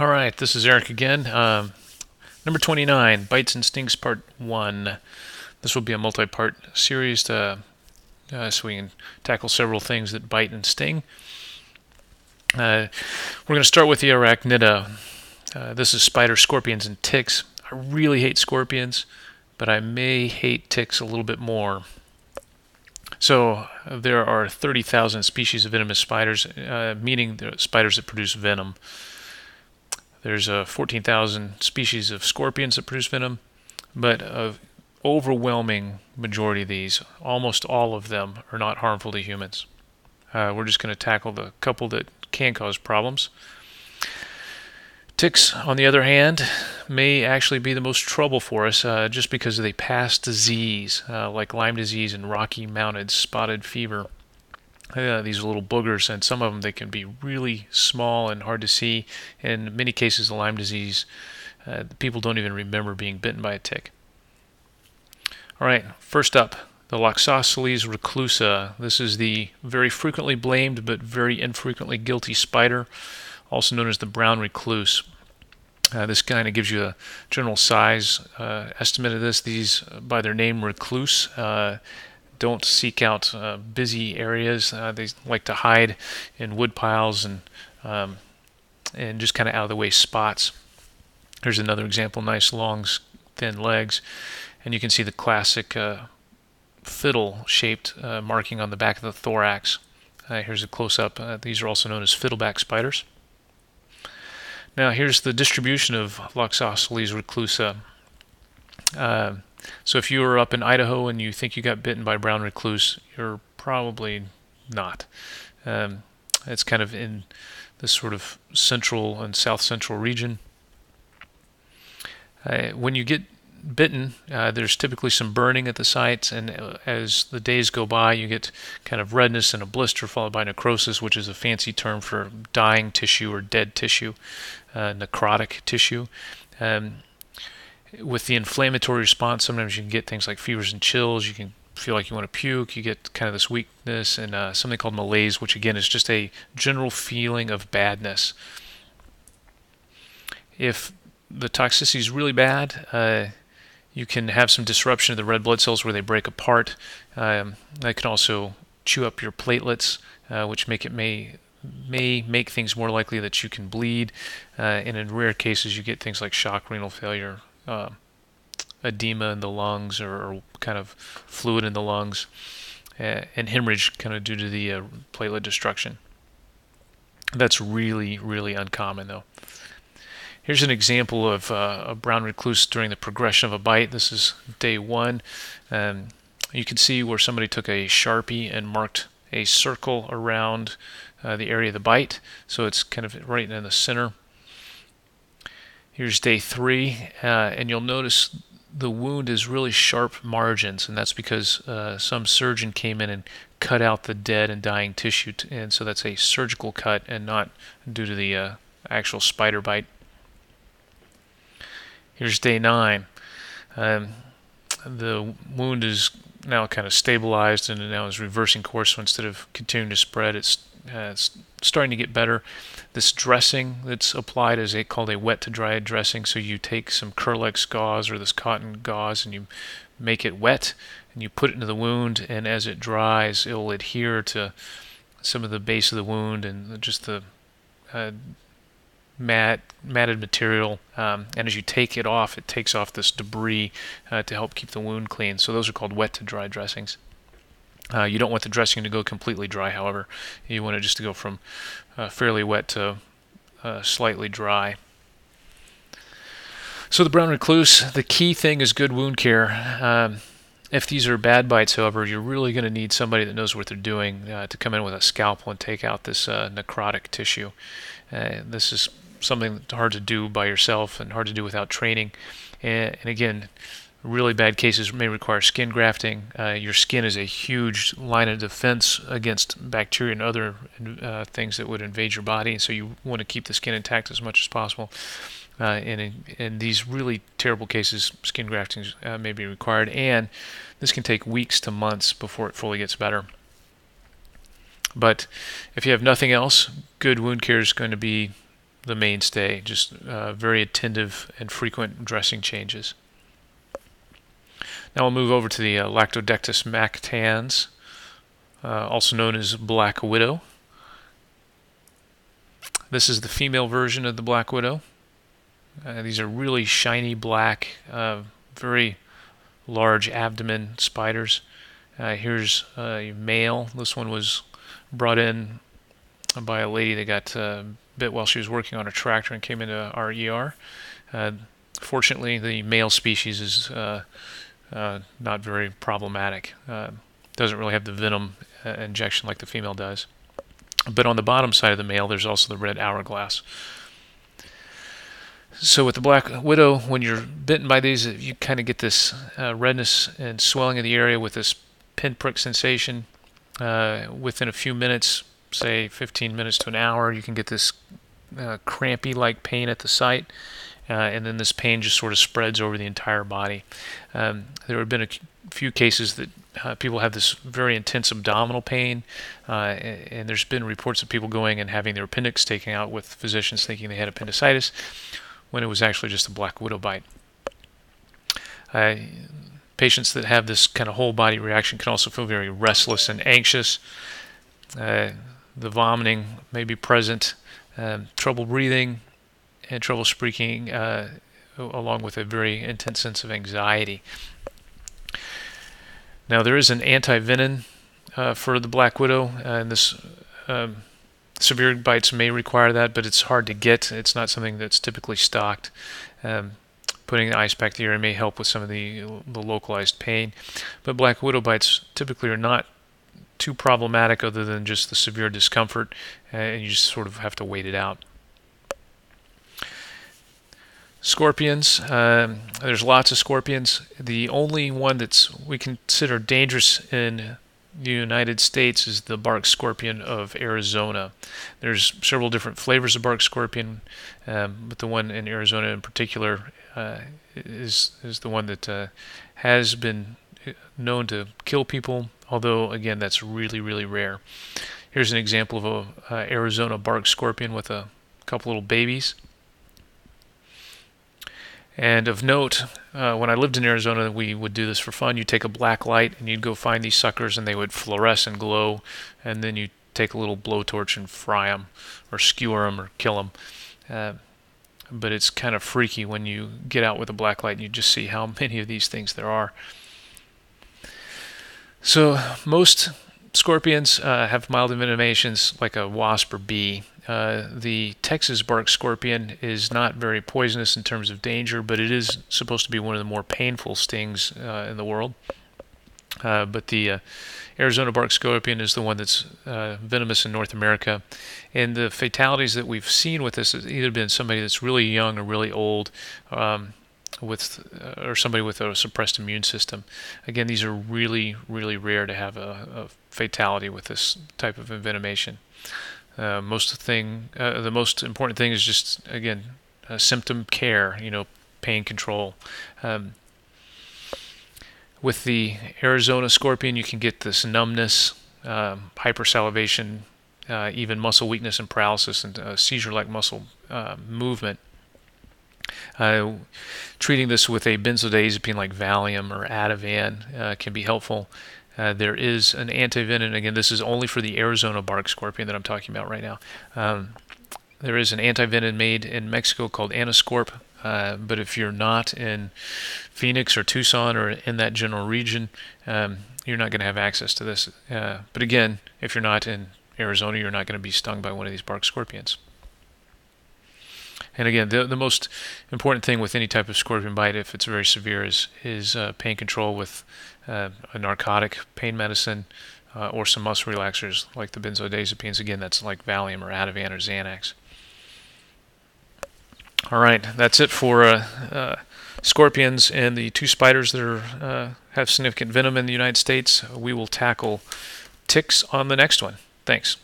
All right, this is Eric again. Um, number 29, Bites and Stings Part 1. This will be a multi part series to, uh, so we can tackle several things that bite and sting. Uh, we're going to start with the arachnida. Uh, this is spiders, scorpions, and ticks. I really hate scorpions, but I may hate ticks a little bit more. So there are 30,000 species of venomous spiders, uh, meaning the spiders that produce venom. There's uh, 14,000 species of scorpions that produce venom, but a overwhelming majority of these, almost all of them, are not harmful to humans. Uh, we're just going to tackle the couple that can cause problems. Ticks, on the other hand, may actually be the most trouble for us uh, just because they pass disease, uh, like Lyme disease and Rocky Mountain spotted fever uh, these little boogers, and some of them they can be really small and hard to see. In many cases, the Lyme disease, uh, people don't even remember being bitten by a tick. All right, first up, the Loxosceles reclusa. This is the very frequently blamed but very infrequently guilty spider, also known as the brown recluse. Uh, this kind of gives you a general size uh, estimate of this. These, by their name, recluse, uh, don't seek out uh, busy areas. Uh, they like to hide in wood piles and um, and just kind of out of the way spots. Here's another example: nice long, thin legs, and you can see the classic uh, fiddle-shaped uh, marking on the back of the thorax. Uh, here's a close-up. Uh, these are also known as fiddleback spiders. Now here's the distribution of Loxosceles reclusa. So if you were up in Idaho and you think you got bitten by brown recluse, you're probably not. Um, it's kind of in this sort of central and south central region. Uh, when you get bitten, uh, there's typically some burning at the site, and uh, as the days go by, you get kind of redness and a blister followed by necrosis, which is a fancy term for dying tissue or dead tissue, uh, necrotic tissue. Um, with the inflammatory response, sometimes you can get things like fevers and chills. You can feel like you want to puke. You get kind of this weakness and uh, something called malaise, which again is just a general feeling of badness. If the toxicity is really bad, uh, you can have some disruption of the red blood cells where they break apart. Um, that can also chew up your platelets, uh, which make it may may make things more likely that you can bleed. Uh, and in rare cases, you get things like shock renal failure, uh, edema in the lungs or, or, kind of fluid in the lungs, uh, and hemorrhage kind of due to the uh, platelet destruction. That's really, really uncommon though. Here's an example of uh, a brown recluse during the progression of a bite. This is day one. Um, you can see where somebody took a sharpie and marked a circle around uh, the area of the bite. So it's kind of right in the center. Here's day three, uh, and you'll notice the wound is really sharp margins, and that's because uh, some surgeon came in and cut out the dead and dying tissue, t- and so that's a surgical cut and not due to the uh, actual spider bite. Here's day nine. Um, the wound is now kind of stabilized and now is reversing course. So instead of continuing to spread, it's, uh, it's starting to get better. This dressing that's applied is a, called a wet to dry dressing. So you take some Kerlix gauze or this cotton gauze and you make it wet and you put it into the wound, and as it dries, it will adhere to some of the base of the wound and just the uh, mat, matted material. Um, and as you take it off, it takes off this debris uh, to help keep the wound clean. So those are called wet to dry dressings. Uh, you don't want the dressing to go completely dry, however. You want it just to go from uh, fairly wet to uh, slightly dry. So the brown recluse, the key thing is good wound care. Um, if these are bad bites, however, you're really going to need somebody that knows what they're doing uh, to come in with a scalpel and take out this uh, necrotic tissue. Uh, this is something that's hard to do by yourself and hard to do without training. And, and again, really bad cases may require skin grafting. Uh, your skin is a huge line of defense against bacteria and other uh, things that would invade your body, and so you want to keep the skin intact as much as possible. Uh, and in, in, these really terrible cases, skin grafting uh, may be required, and this can take weeks to months before it fully gets better. But if you have nothing else, good wound care is going to be the mainstay. Just uh, very attentive and frequent dressing changes. Now we'll move over to the uh, Latrodectus mactans, uh, also known as black widow. This is the female version of the black widow. Uh, these are really shiny black, uh, very large abdomen spiders. Uh, here's a male. This one was brought in by a lady that got uh, bit while she was working on a tractor and came into our ER. Uh, fortunately, the male species is uh, uh, not very problematic. Uh, doesn't really have the venom uh, injection like the female does. But on the bottom side of the male, there's also the red hourglass. So with the black widow, when you're bitten by these, you kind of get this redness and swelling of the area with this pinprick sensation. within a few minutes, say 15 minutes to an hour, you can get this uh, crampy like pain at the site. Uh, and then this pain just sort of spreads over the entire body. Um, there have been a few cases that uh, people have this very intense abdominal pain, uh, and, and, there's been reports of people going and having their appendix taken out with physicians thinking they had appendicitis when it was actually just a black widow bite. Uh, patients that have this kind of whole body reaction can also feel very restless and anxious. Uh, the vomiting may be present, um, trouble breathing, and trouble speaking, uh, along with a very intense sense of anxiety. Now, there is an anti venom uh, for the black widow, and this um, severe bites may require that, but it's hard to get. It's not something that's typically stocked. Um, putting the ice pack there may help with some of the, the localized pain, but black widow bites typically are not too problematic other than just the severe discomfort, uh, and you just sort of have to wait it out. Scorpions, um, there's lots of scorpions. The only one that's we consider dangerous in the United States is the bark scorpion of Arizona. There's several different flavors of bark scorpion, um, but the one in Arizona in particular uh, is is the one that uh, has been known to kill people, although again that's really really rare. Here's an example of a uh, Arizona bark scorpion with a couple little babies. And of note, uh, when I lived in Arizona, we would do this for fun. You'd take a black light and you'd go find these suckers, and they would fluoresce and glow. And then you take a little blowtorch and fry them, or skewer them, or kill them. Uh, but it's kind of freaky when you get out with a black light and you just see how many of these things there are. So most scorpions uh, have mild envenomations like a wasp or bee. Uh, the Texas bark scorpion is not very poisonous in terms of danger, but it is supposed to be one of the more painful stings uh, in the world. Uh, but the uh, Arizona bark scorpion is the one that's uh, venomous in North America. And the fatalities that we've seen with this has either been somebody that's really young or really old. Um, with or somebody with a suppressed immune system. Again, these are really, really rare to have a, a fatality with this type of envenomation. Uh, most thing, uh, the most important thing is just again uh, symptom care. You know, pain control. Um, with the Arizona scorpion, you can get this numbness, um, hypersalivation, uh, even muscle weakness and paralysis, and uh, seizure-like muscle movement. Treating this with a benzodiazepine like Valium or Ativan can be helpful. Uh, there is an antivenom. Again, this is only for the Arizona bark scorpion that I'm talking about right now. Um, there is an antivenom made in Mexico called Anascorp. Uh, but if you're not in Phoenix or Tucson or in that general region, um, you're not going to have access to this. Uh, but again, if you're not in Arizona, you're not going to be stung by one of these bark scorpions. And again, the the most important thing with any type of scorpion bite, if it's very severe, is is uh, pain control with uh, a narcotic pain medicine uh, or some muscle relaxers like the benzodiazepines. Again, that's like Valium or Ativan or Xanax. All right, that's it for uh, uh, scorpions and the two spiders that are, uh, have significant venom in the United States. We will tackle ticks on the next one. Thanks.